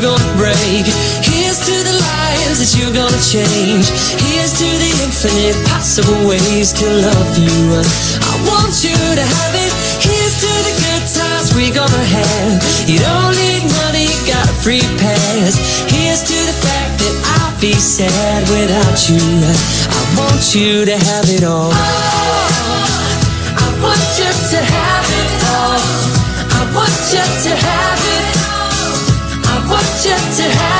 You're gonna break. Here's to the lives that you're gonna change. Here's to the infinite possible ways to love you. I want you to have it. Here's to the good times we're gonna have. You don't need money, got a free pass. Here's to the fact that I'll be sad without you. I want you to have it all. I want you to have it all. I want you to have want you to have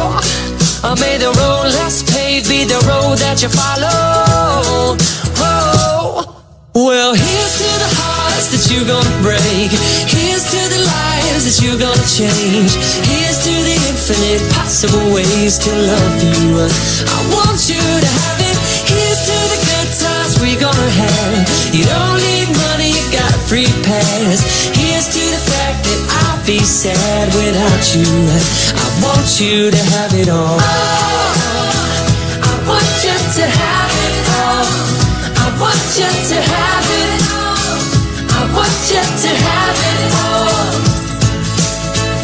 Or may the road less paved be the road that you follow. Whoa. Well, here's to the hearts that you're gonna break. Here's to the lives that you're gonna change. Here's to the infinite possible ways to love you. I want you to have it. Here's to the good times we're gonna have. You don't need money, you got a free pass. Here's to the fact that be sad without you. I want you to have it all. oh, I want you to have it all. I want you to have it. all I want you to have it all.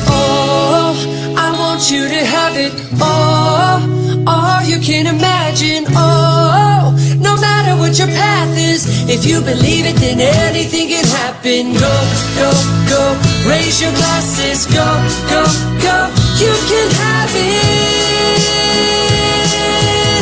Oh, I want you to have it all. All you can imagine. Oh, your path is, if you believe it, then anything can happen. Go, go, go. Raise your glasses. Go, go, go. You can have it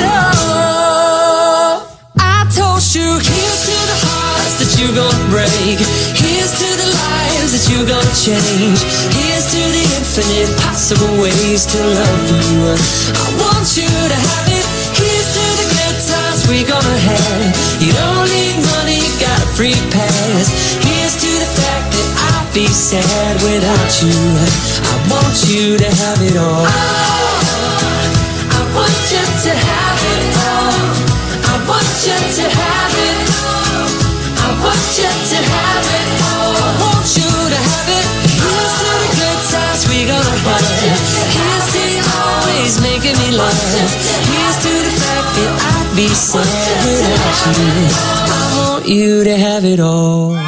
all. I told you, here's to the hearts that you're gonna break. Here's to the lives that you're gonna change. Here's to the infinite possible ways to love you. I want you to have it. Here's to the good times we gonna have. You don't need money, got a free pass. Here's to the fact that I'll be sad without you. I want you to have it all. Oh, I want you to have it all. I want you to have it all. I want you to have it all. I want you to have it. Here's to the good times we gonna have. Here's to always making me laugh. Here's to be sad without you. I want you to have it all. I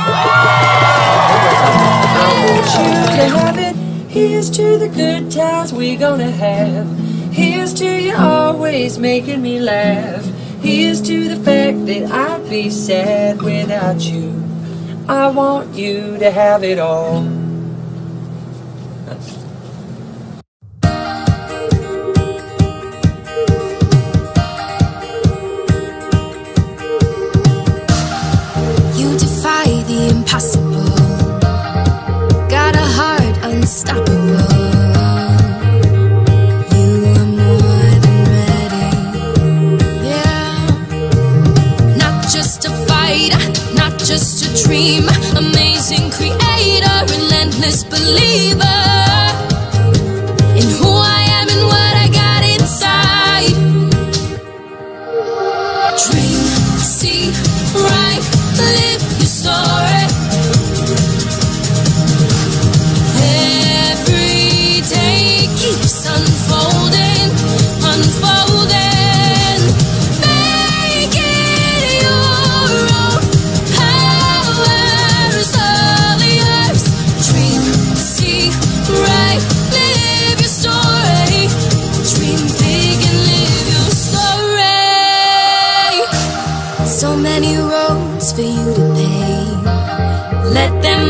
want you to have it. Here's to the good times we're gonna have. Here's to you always making me laugh. Here's to the fact that I'd be sad without you. I want you to have it all. Just a dream. Amazing creator, relentless believer.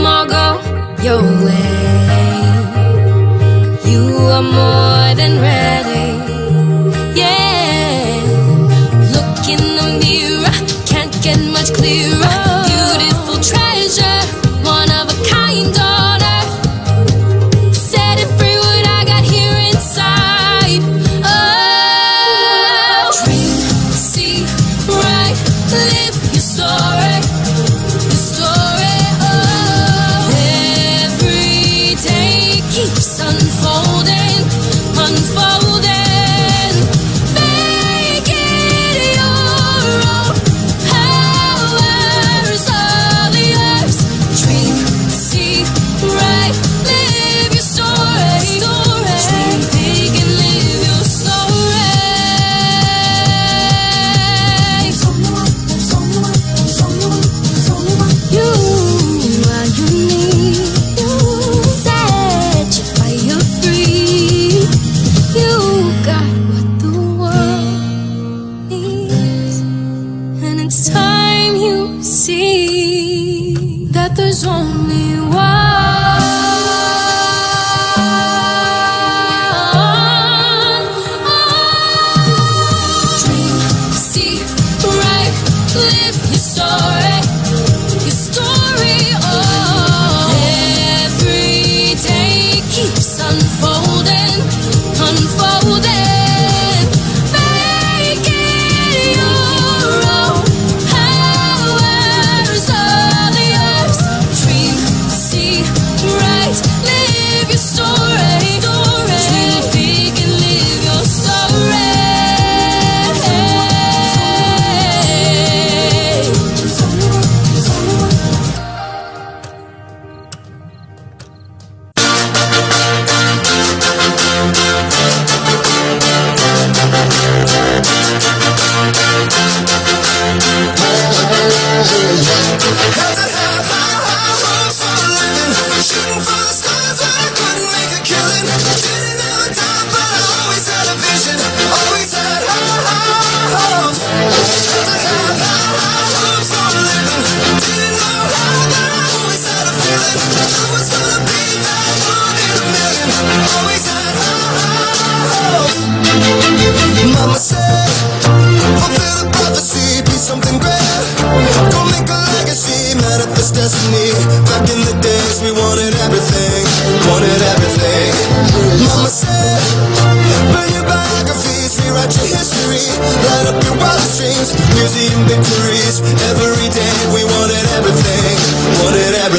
more go your way. You are more than ready. Yeah. Look in the mirror, can't get much clearer.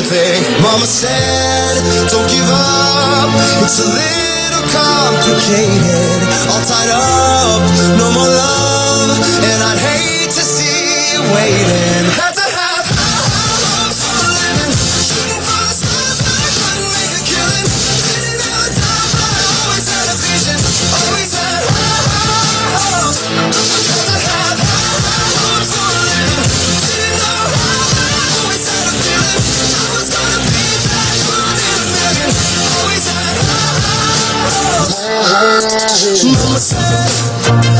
thing. Mama said, don't give up. It's a little complicated. All tied up, no more love.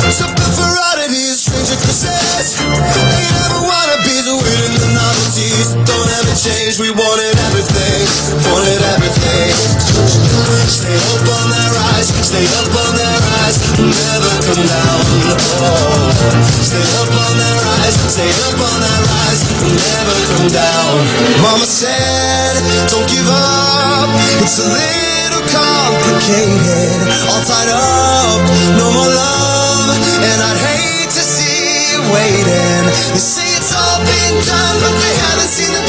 Something wanna be the novelties. Don't ever change, we wanted everything, wanted everything. Stay up on stay up on never come down. Stay up on stay up on never come down. Mama said, don't give up, it's a little complicated, all tied up, no more love, and I'd hate to see you waiting. They say it's all been done, but they haven't seen the